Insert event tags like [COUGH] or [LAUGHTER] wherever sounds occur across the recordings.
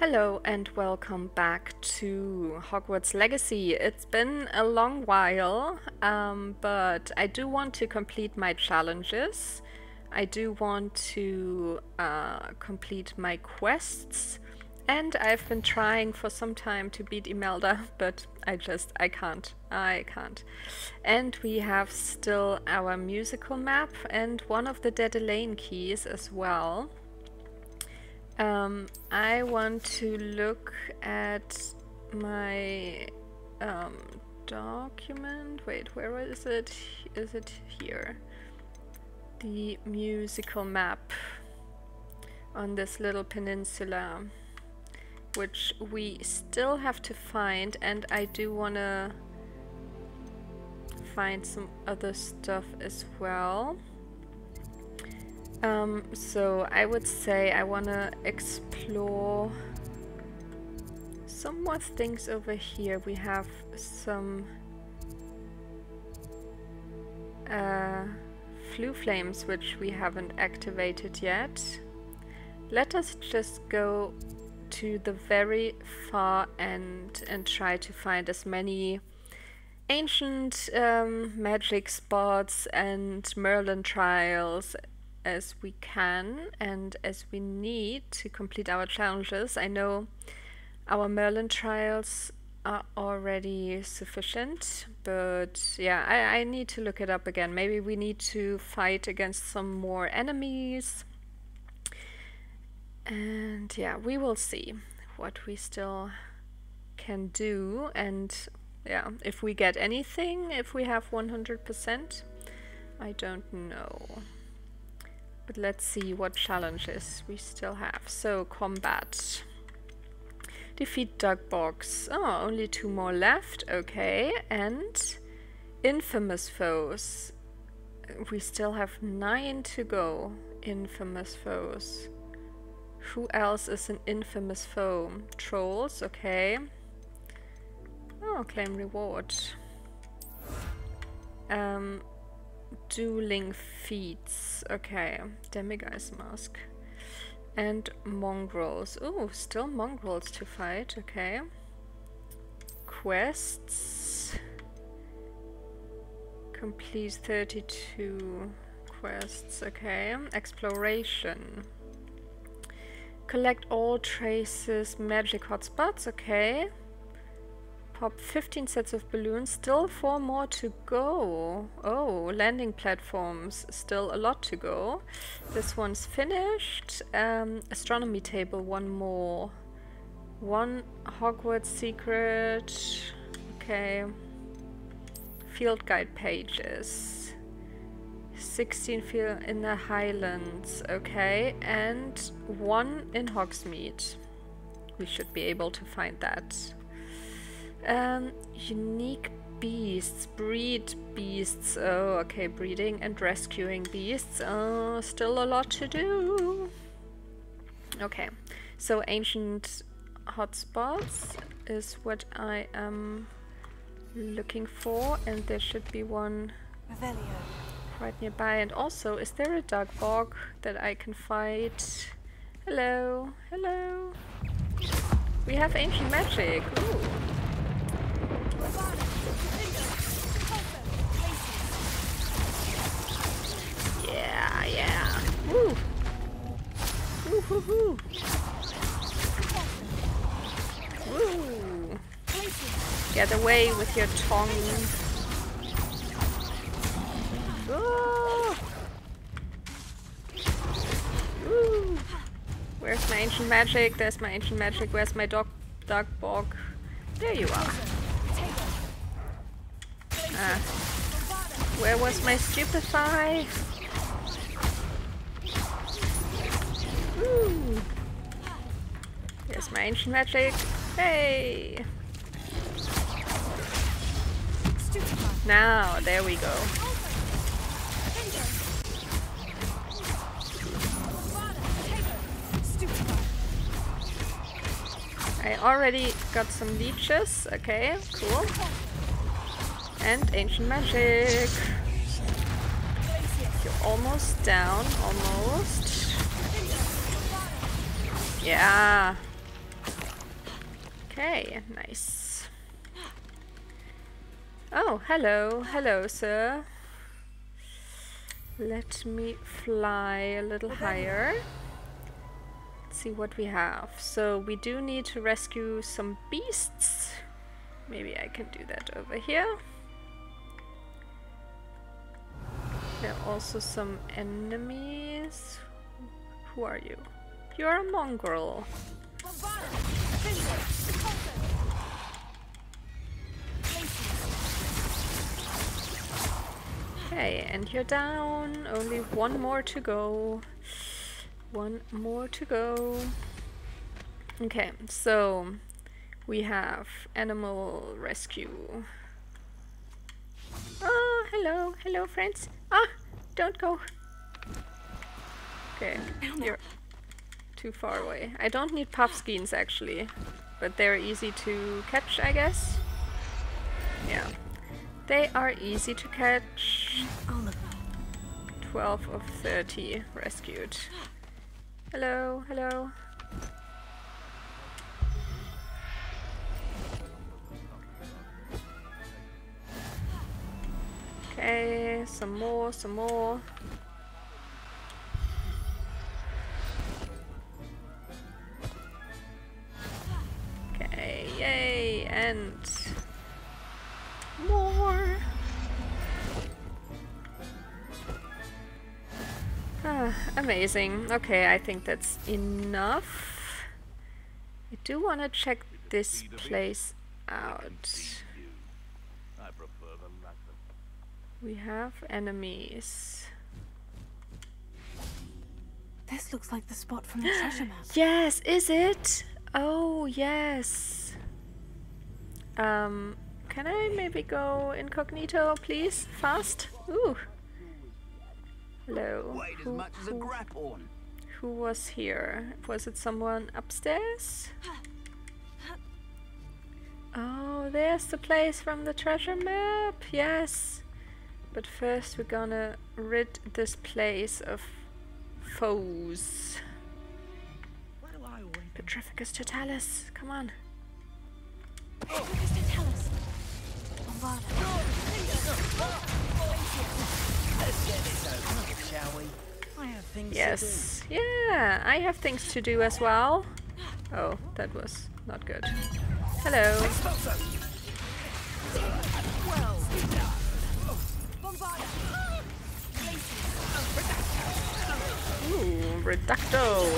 Hello and welcome back to Hogwarts Legacy. It's been a long while, um, but I do want to complete my challenges. I do want to uh, complete my quests. And I've been trying for some time to beat Imelda, [LAUGHS] but I just, I can't. I can't. And we have still our musical map and one of the Daedalian keys as well. Um, I want to look at my um, document. Wait, where is it? Is it here? The musical map on this little peninsula, which we still have to find, and I do want to find some other stuff as well. Um, so I would say I want to explore some more things over here. We have some uh, Floo flames which we haven't activated yet. Let us just go to the very far end and try to find as many ancient um, magic spots and Merlin trials as we can and as we need to complete our challenges. I know our Merlin trials are already sufficient, but yeah, I, I need to look it up again. Maybe we need to fight against some more enemies. And yeah, we will see what we still can do and yeah, if we get anything, if we have 100%, I don't know. But let's see what challenges we still have. So, combat. Defeat Dugbogs. Oh, only two more left. Okay. And infamous foes. We still have nine to go. Infamous foes. Who else is an infamous foe? Trolls, okay. Oh, claim reward. Um, Dueling feats. Okay. Demiguise mask. And mongrels. Oh, still mongrels to fight. Okay. Quests. Complete 32 quests. Okay. Exploration. Collect all traces magic hotspots. Okay. Pop 15 sets of balloons, still four more to go. Oh, landing platforms, still a lot to go. This one's finished. Um, astronomy table, one more. One Hogwarts secret. Okay. Field guide pages. 16 field in the Highlands. Okay. And one in Hogsmeade. We should be able to find that. Um, unique beasts, breed beasts. Oh, okay, breeding and rescuing beasts. Uh, still a lot to do. Okay, so ancient hotspots is what I am looking for, and there should be one Revelio. right nearby. And also, is there a dog bog that I can fight? Hello, hello. We have ancient magic. Ooh. Yeah, yeah. Woo! Woo! Woo! Get away with your tongue. Woo! Woo! Where's my ancient magic? There's my ancient magic. Where's my dog, dog bog? There you are. Ah. Where was my stupefy? Ooh. There's my ancient magic. Hey! Now, there we go. I already got some leeches. Okay, cool. And ancient magic. You're almost down, almost. Yeah. Okay, nice. Oh, hello, hello, sir. Let me fly a little higher. Let's see what we have. So we do need to rescue some beasts. Maybe I can do that over here. There are also some enemies. Who are you? You're a mongrel. Okay, and you're down. Only one more to go. One more to go. Okay, so we have animal rescue. Hello, hello, friends. Ah, don't go. Okay, you're too far away. I don't need puffskeins actually, but they're easy to catch, I guess. Yeah. They are easy to catch. 12 of 30 rescued. Hello, hello. Okay, some more, some more. Okay, yay, and more. Ah, amazing. Okay, I think that's enough. I do want to check this place out. We have enemies. This looks like the spot from the [GASPS] treasure map. Yes, is it? Oh, yes. Um, can I maybe go incognito, please? Fast? Ooh. Hello. Weighed as Who, much as a who, grapehorn. who was here? Was it someone upstairs? [GASPS] Oh, there's the place from the treasure map. Yes. But first we're gonna rid this place of foes. Petrificus totalis, come on. Yes. Yeah, I have things to do as well. Oh, that was not good. Hello. Ooh, Reducto.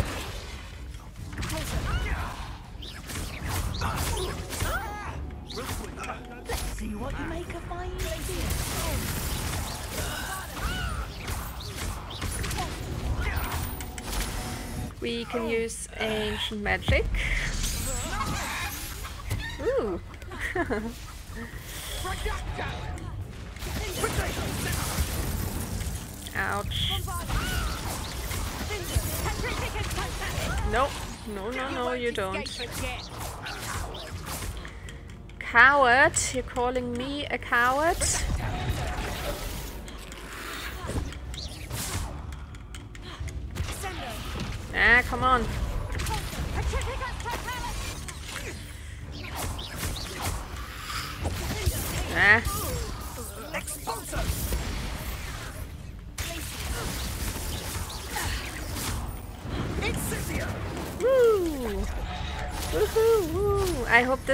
See what you make of my idea. We can use ancient magic. Ooh. [LAUGHS] Ouch. Nope. No, no, no, you don't. Coward? You're calling me a coward? Ah, come on. Ah.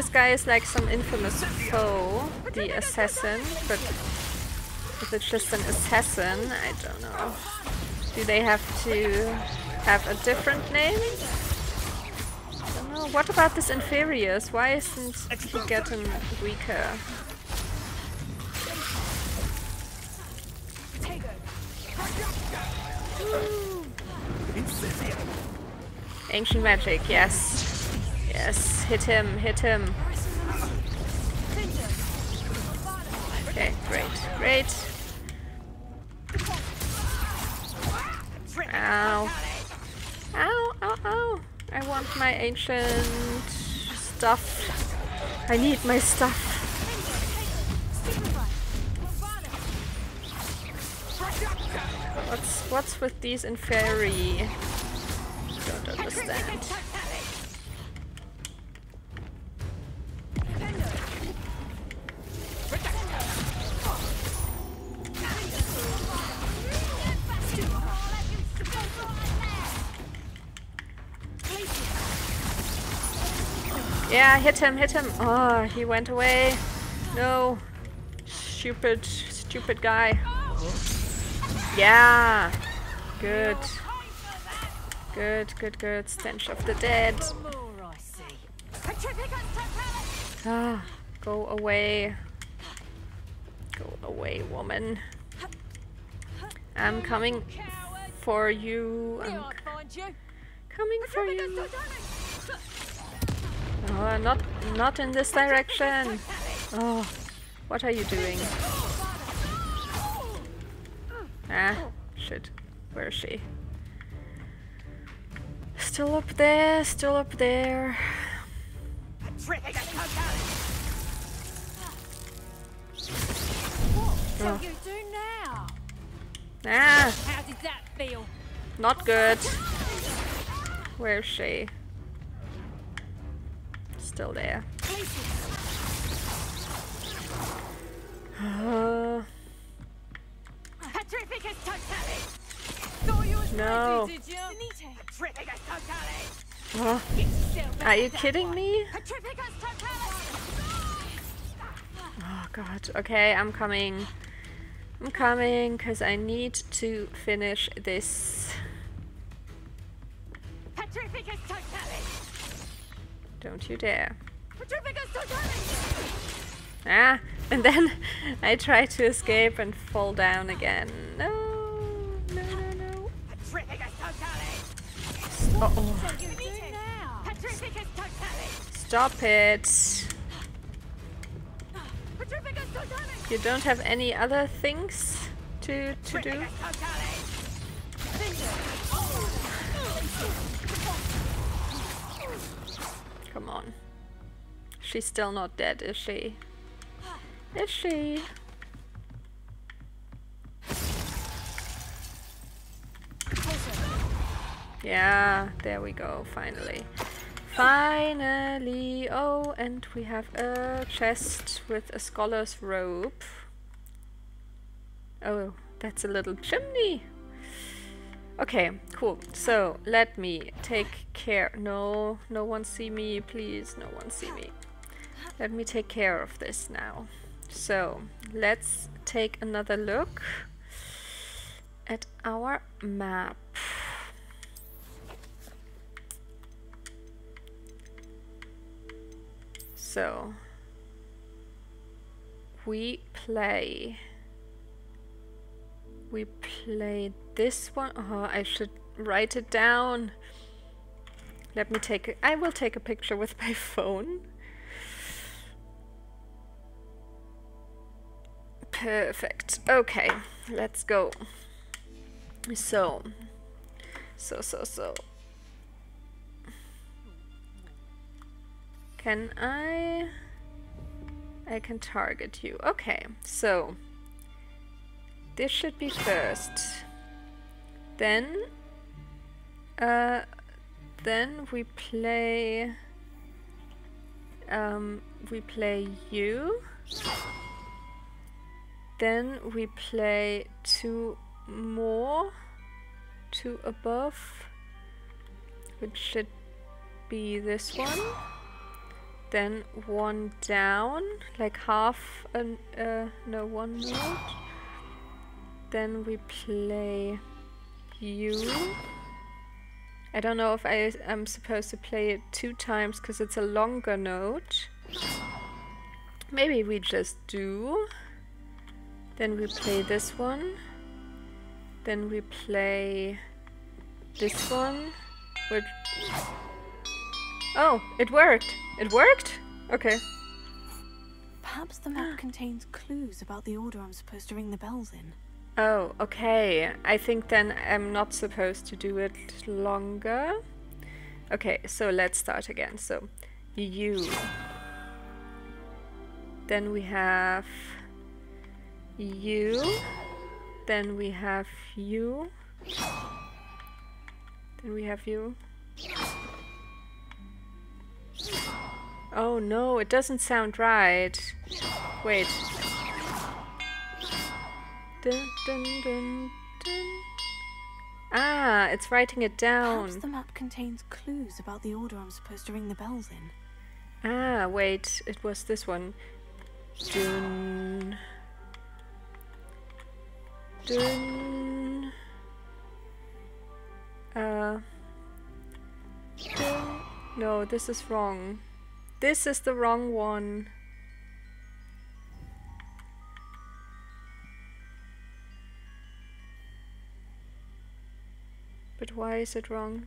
This guy is like some infamous foe, the assassin, but if it's just an assassin, I don't know. Do they have to have a different name? I don't know. What about this inferiors? Why isn't he getting weaker? Ancient magic, yes. Yes, hit him, hit him. Okay, great, great. Ow. Ow, ow, ow. I want my ancient stuff. I need my stuff. What's what's with these inferi? Don't understand. Hit him, hit him. Oh, he went away. No. Stupid, stupid guy. Yeah. Good. Good, good, good. Stench of the dead. More I see. Petrificus totalis! Ah, go away. Go away, woman. I'm coming for you. I'm I find you. coming for you. Oh, not, not in this direction. Oh, what are you doing? Ah, shit. Where is she? Still up there, still up there. Oh. What do you do now? Ah, How did that feel? not good. Where is she? Still there. Uh, Petrificus totalis! Thought you was No. ready, did you? Petrificus totalis! are you kidding me? Oh god. Okay, I'm coming. I'm coming because I need to finish this. Don't you dare. Ah, and then [LAUGHS] I try to escape and fall down again. No, no, no, no. Uh oh. What do you do now? Petrificus totalis! Stop it. You don't have any other things to, to do? Come on. She's still not dead, is she? Is she? Yeah, there we go, finally. Finally! Oh, and we have a chest with a scholar's robe. Oh, that's a little chimney! Okay, cool. So, let me take care. No, no one see me, please. No one see me. Let me take care of this now. So, let's take another look at our map. So, we play. We play this one. Oh, I should write it down. Let me take a, I will take a picture with my [LAUGHS] phone. Perfect. Okay, let's go. So, so, so, so. Can I? I can target you. Okay, so this should be first. Then, uh, then we play. Um, we play you. Then we play two more, two above, which should be this one. Then one down, like half an uh, no one note. Then we play you. I don't know if I am supposed to play it two times because it's a longer note. Maybe we just do. Then we play this one. Then we play this one. Which Oh, it worked. It worked? Okay. Perhaps the map contains clues about the order I'm supposed to ring the bells in. Oh, okay. I think then I'm not supposed to do it longer. Okay, so let's start again. So, you. Then we have you. Then we have you. Then we have you. Oh no, it doesn't sound right. Wait. Dun, dun, dun, dun. Ah, it's writing it down. Perhaps the map contains clues about the order I'm supposed to ring the bells in. Ah, wait, it was this one. Dun. Dun. Uh. Dun. No, this is wrong. This is the wrong one. Why is it wrong?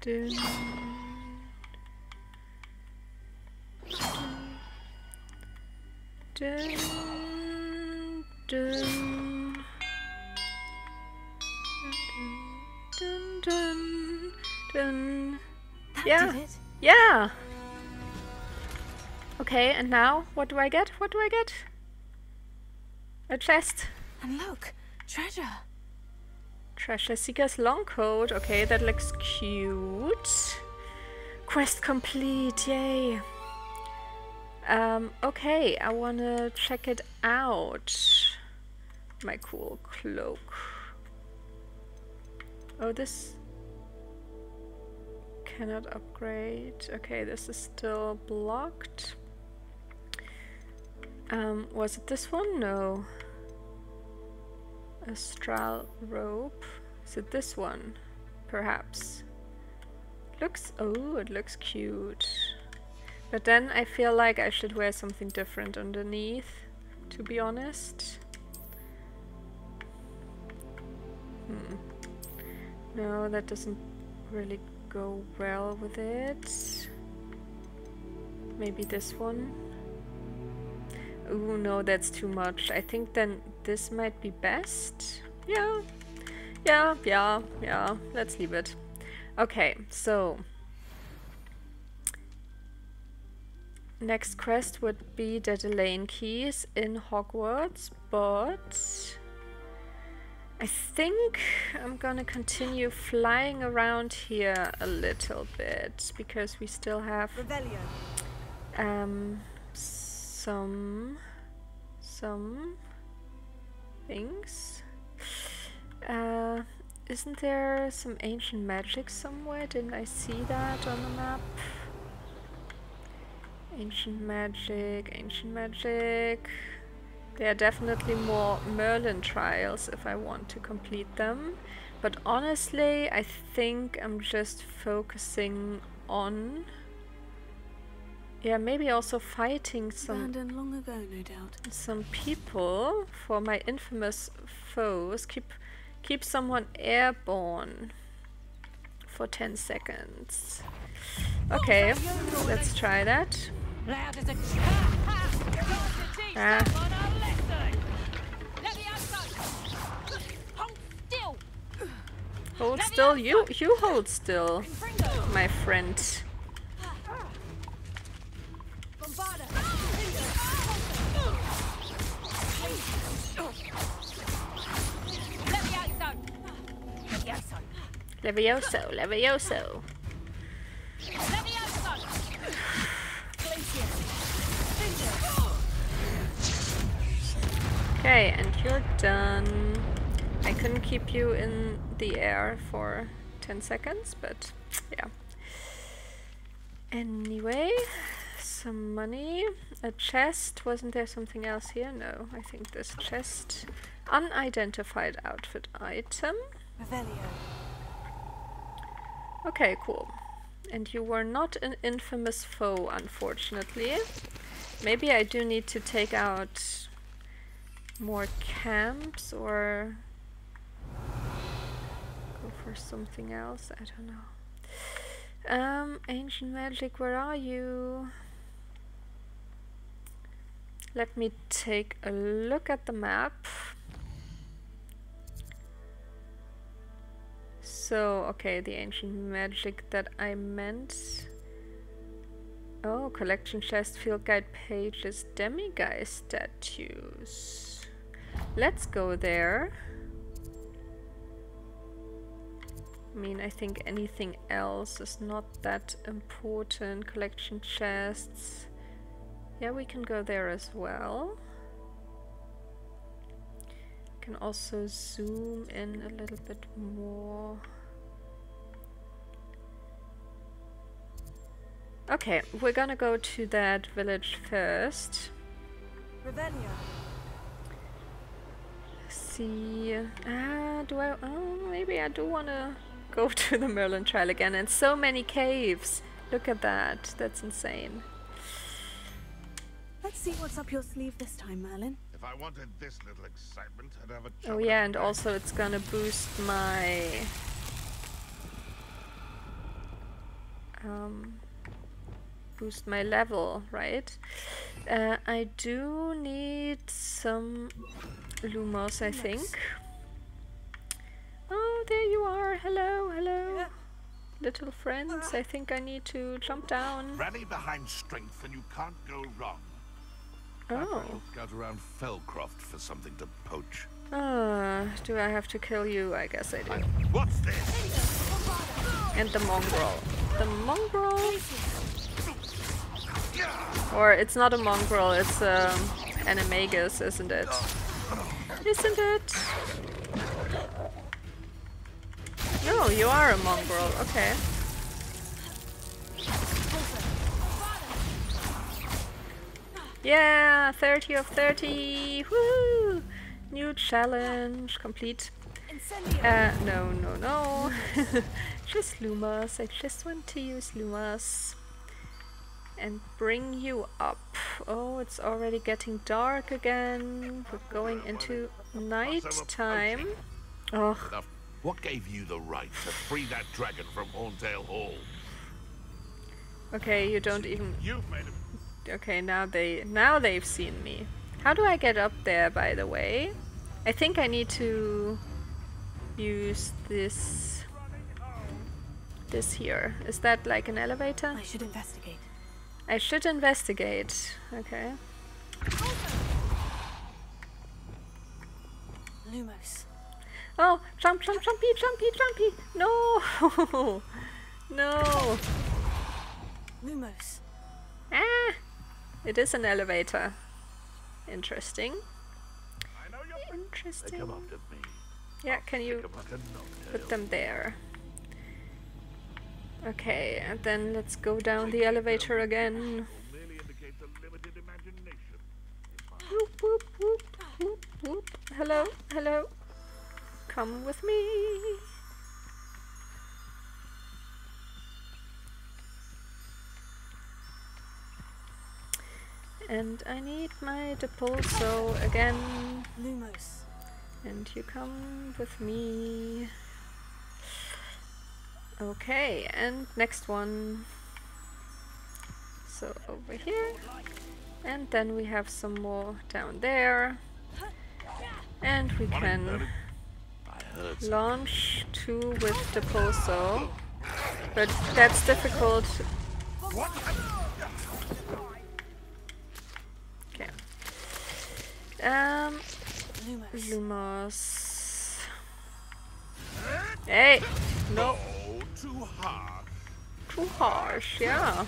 Dun. Dun. Dun. Dun. Dun. Dun. That Yeah. did it. Yeah. Okay, and now what do I get? What do I get? A chest. And look, treasure. Treasure Seeker's long coat. Okay, that looks cute. Quest complete, yay. Um, okay, I wanna check it out. My cool cloak. Oh, this cannot upgrade. Okay, this is still blocked. Um, was it this one? No. Astral rope. It this one? Perhaps. Looks. Oh, it looks cute. But then I feel like I should wear something different underneath, to be honest. Hmm. No, that doesn't really go well with it. Maybe this one. Oh no, that's too much. I think then this might be best. Yeah, yeah, yeah, yeah. Let's leave it. Okay, so next quest would be the Daedalian keys in Hogwarts, but I think I'm gonna continue flying around here a little bit because we still have um some some things. Uh isn't there some ancient magic somewhere? Didn't i see that on the map? Ancient magic ancient magic. There are definitely more merlin trials if i want to complete them. But honestly i think i'm just focusing on yeah, maybe also fighting some long ago, no doubt. some people for my infamous foes. Keep keep someone airborne for 10 seconds. Okay, let's try that. Loud as a ha ha. Got to teach Ah. someone a lesson. Let me outside. Hold still. Hold Let me still, you you hold still, my friend. Levioso, Levioso. Okay, and you're done. I couldn't keep you in the air for 10 seconds, but yeah. Anyway, some money. A chest. Wasn't there something else here? No, I think this chest. Unidentified outfit item. Revelio. Okay, cool. And you were not an infamous foe, unfortunately. Maybe I do need to take out more camps or go for something else. I don't know. Um, ancient magic, where are you? Let me take a look at the map. So, okay, the ancient magic that I meant. Oh, collection chest, field guide pages, demiguise statues. Let's go there. I mean, I think anything else is not that important. Collection chests. Yeah, we can go there as well. Can also zoom in a little bit more. Okay, we're gonna go to that village first. Revelio. See, ah, do I? Oh, maybe I do wanna go [LAUGHS] to the Merlin trial again. And so many caves. Look at that. That's insane. Let's see what's up your sleeve this time, Merlin. If I wanted this little excitement, I'd have a Oh yeah, and also it's gonna boost my um, boost my level, right? Uh, I do need some Lumos, I think. Oh, there you are. Hello, hello. Little friends, I think I need to jump down. Rally behind strength and you can't go wrong. Oh. Scout around Felcroft for something to poach. Ah, do I have to kill you? I guess I do. What's this? And the mongrel. The mongrel? Or it's not a mongrel, it's um, animagus, isn't it? Isn't it? No, you are a mongrel. Okay. Yeah, 30 of 30. Woo! New challenge complete. Uh, no, no, no. [LAUGHS] just Lumos. I just want to use Lumos. And bring you up. Oh, it's already getting dark again. We're going into night time. Oh, what gave you the right to free that dragon from Horndale Hall? okay, you don't even... You've made him. Okay, now they now they've seen me. How do I get up there, by the way? I think I need to use this this here. Is that like an elevator? I should investigate. I should investigate. Okay. Lumos. Oh, jump, jump, jumpy, jumpy, jumpy. No, [LAUGHS] no. Lumos. Ah, it is an elevator. Interesting. I know you're Interesting. Come after me. Yeah, can you Come like a knocktail. put them there? Okay, and then let's go down the elevator again. Merely indicates a limited imagination. Whoop, whoop, whoop, whoop, whoop. Hello, hello. Come with me. And I need my depulso again. Lumos. And you come with me. Okay, and next one. So over here. And then we have some more down there. And we can Merlin. I heard some. launch two with depulso. But that's difficult. Okay. Um, Lumos. Lumos. Hey! No, Oh, too harsh. too harsh, yeah.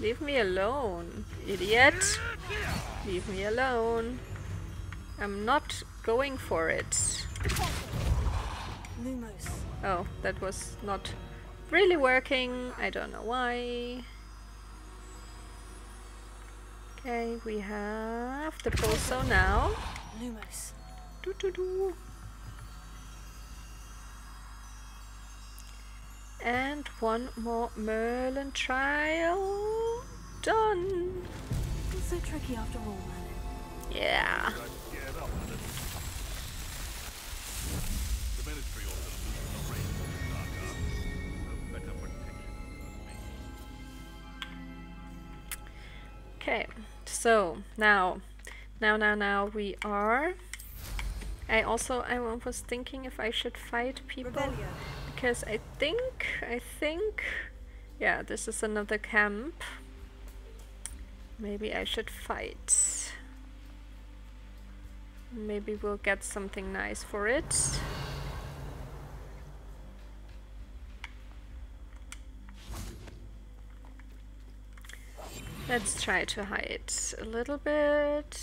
Leave me alone, idiot. Leave me alone. I'm not going for it. Lumos. Oh, that was not really working. I don't know why. Okay, we have depulso now. Lumos. Doo -doo -doo. And one more Merlin trial. Done. It's so tricky after all, Merlin. Yeah. Get up and The ministry ordered a boost range of the dark arts. No better protection than me. Okay. So now, now, now, now we are. I also I was thinking if I should fight people. Revelio. Because I think, I think, yeah, this is another camp. Maybe I should fight. Maybe we'll get something nice for it. Let's try to hide a little bit.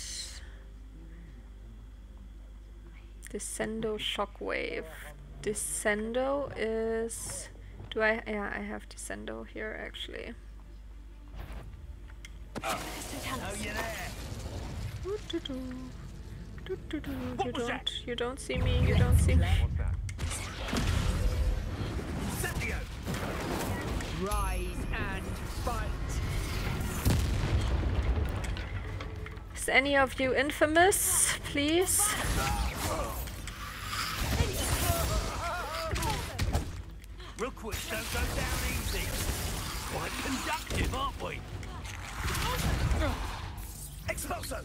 Descendo shockwave. Descendo is. Do I? Yeah, I have Descendo here actually. Oh. Doo-doo-doo. You don't, that? you don't see me, you don't see me. What's that? Incendio. Rise and fight. Is any of you infamous, please? Rookwoods don't go down easy. Quite conductive, aren't we? Expulso!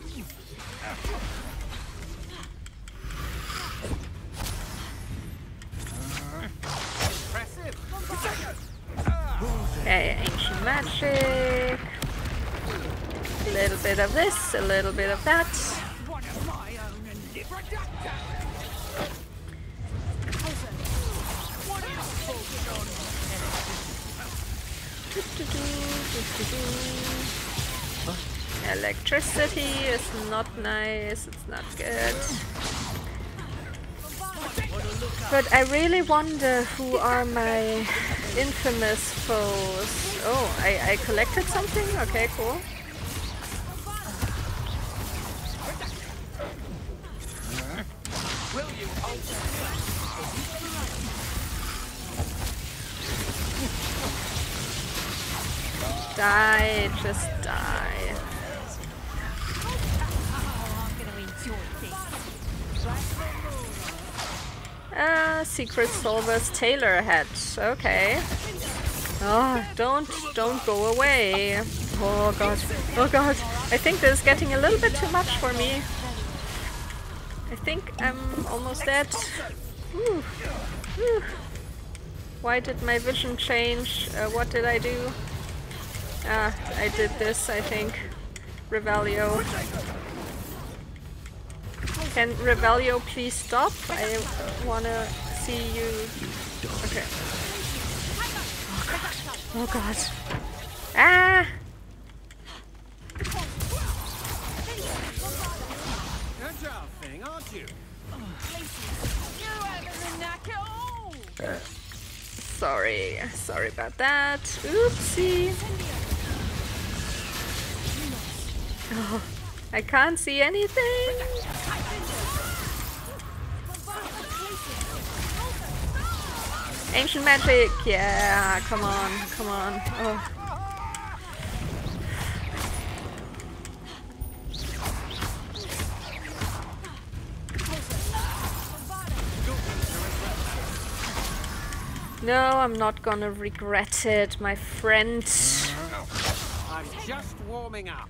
Impressive. Okay, ancient magic. A little bit of this, a little bit of that. Electricity is not nice, it's not good. But I really wonder who are my infamous foes. Oh, I, I collected something? Okay, cool. Just die. Ah, Secret Solver's Tailor hat. Okay. Oh, don't, don't go away. Oh god, oh god. I think this is getting a little bit too much for me. I think I'm almost dead. Why did my vision change? Uh, what did I do? Ah, I did this, I think. Revelio. Can Revelio please stop? I wanna see you. Okay. Oh god. Oh god. Ah! Agile thing, aren't you? Sorry. Sorry about that. Oopsie. Oh, I can't see anything. Ancient magic. Yeah, come on. Come on. Oh. No, I'm not gonna regret it, my friend. I'm just warming up.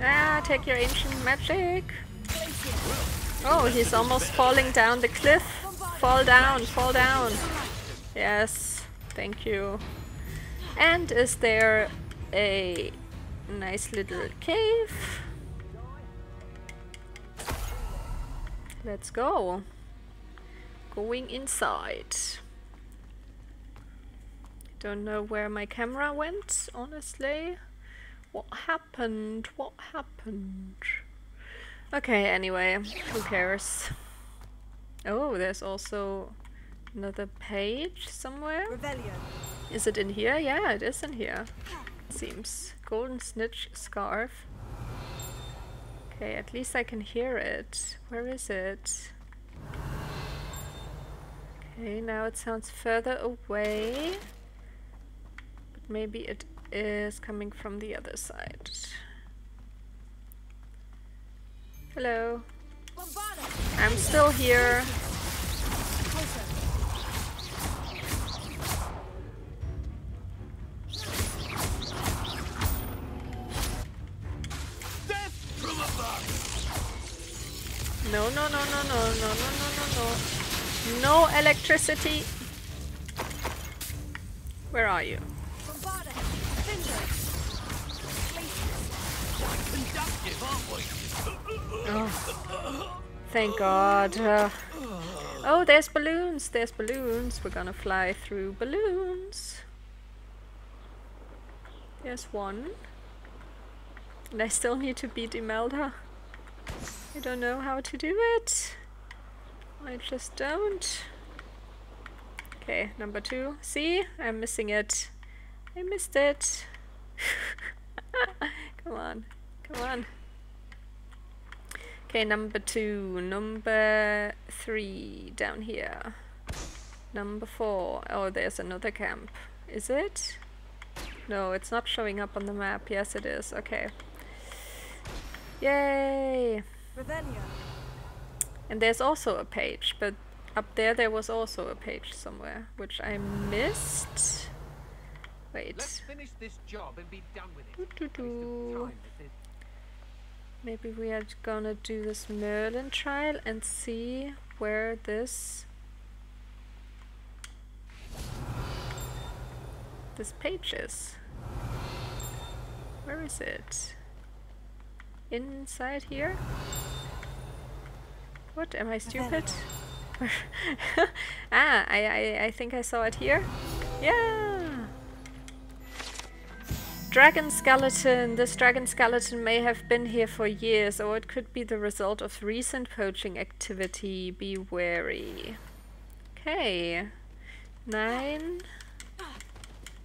Ah, take your ancient magic. Oh, he's almost falling down the cliff. Fall down, fall down. Yes, thank you. And is there a nice little cave? Let's go. Going inside. Don't know where my camera went, honestly. What happened? What happened? Okay, anyway, who cares? Oh, there's also another page somewhere. Revelio. Is it in here? Yeah, it is in here. It seems. Golden snitch scarf. Okay, at least I can hear it. Where is it? Okay, now it sounds further away. But maybe it is coming from the other side. Hello. I'm still here. No, no, no, no, no, no, no, no, no, no. No electricity. Where are you? Aren't we? Thank God. Uh, oh, there's balloons. There's balloons. We're gonna fly through balloons. There's one. And I still need to beat Imelda. I don't know how to do it. I just don't. Okay, number two. See? I'm missing it. I missed it. [LAUGHS] come on. Come on. Okay, number two. Number three down here. Number four. Oh, there's another camp. Is it? No, it's not showing up on the map. Yes, it is. Okay. Yay! Revelio. And there's also a page, but up there there was also a page somewhere, which I missed. Wait. Let's finish this job and be done with it. Doo doo Waste of doo. Time, this is. Maybe we are gonna do this Merlin trial and see where this this page is. Where is it? Inside here? What? Am I stupid? [LAUGHS] ah, I, I I think I saw it here. Yeah. Dragon skeleton. This dragon skeleton may have been here for years, or it could be the result of recent poaching activity. Be wary. Okay. Nine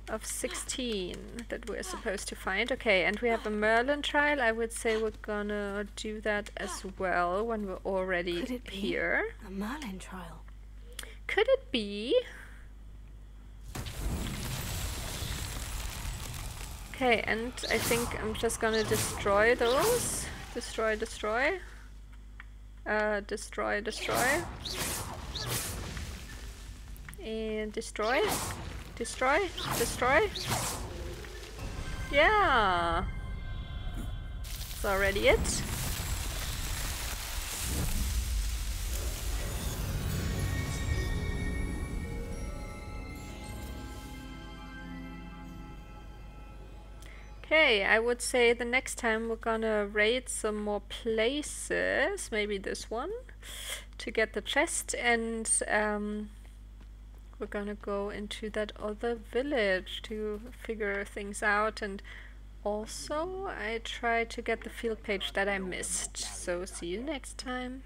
of 16 that we're supposed to find. Okay, and we have a Merlin trial. I would say we're gonna do that as well when we're already Could it be? here. A Merlin trial. Could it be? Okay, and I think I'm just gonna destroy those. Destroy, destroy. Uh, destroy, destroy. And destroy. Destroy, destroy. Yeah. It's already it. Okay, I would say the next time we're gonna raid some more places, maybe this one, to get the chest, and um, we're gonna go into that other village to figure things out, and also I try to get the field page that I missed. So see you next time.